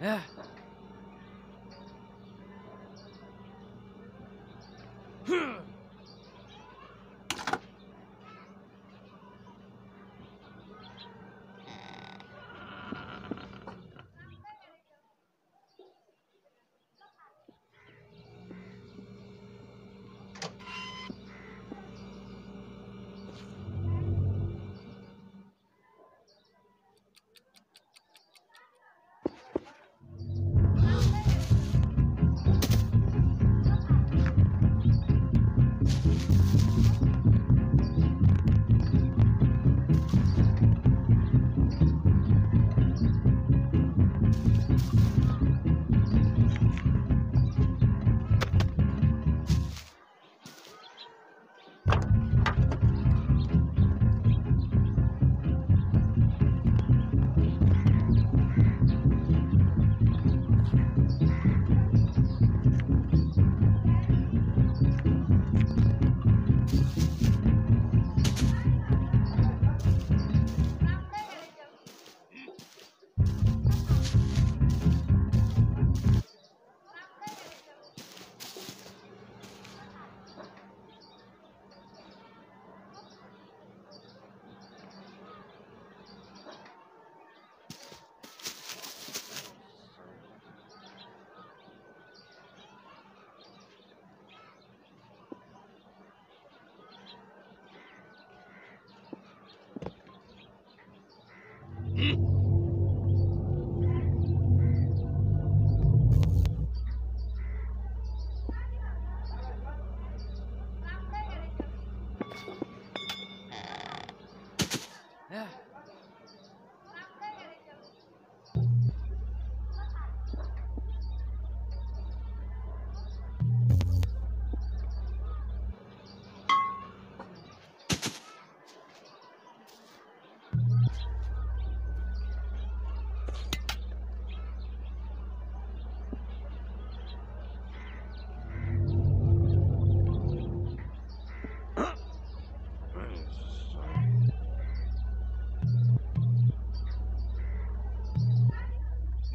Eh,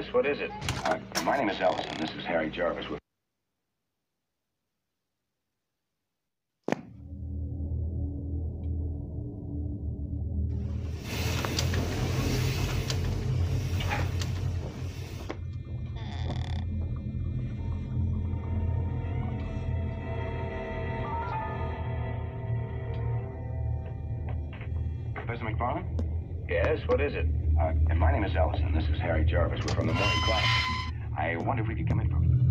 Yes, what is it? Uh, my name is Ellison. This is Harry Jarvis with... Professor McFarland? Yes, what is it? Uh, and my name is Ellison. This is Harry Jarvis. We're from the morning class. I wonder if we could come in for...